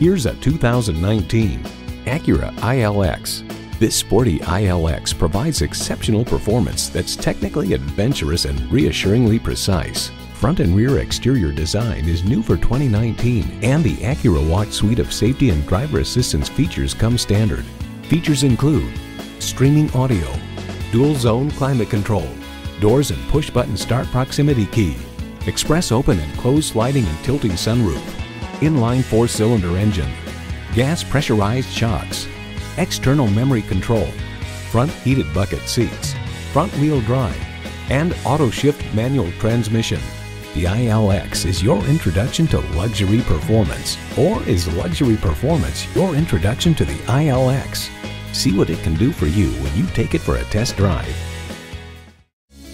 Here's a 2019 Acura ILX. This sporty ILX provides exceptional performance that's technically adventurous and reassuringly precise. Front and rear exterior design is new for 2019 and the Acura Watch suite of safety and driver assistance features come standard. Features include streaming audio, dual zone climate control, doors and push button start proximity key, express open and close sliding and tilting sunroof, inline four cylinder engine, gas pressurized shocks, external memory control, front heated bucket seats, front wheel drive, and auto shift manual transmission. The ILX is your introduction to luxury performance. Or is luxury performance your introduction to the ILX? See what it can do for you when you take it for a test drive.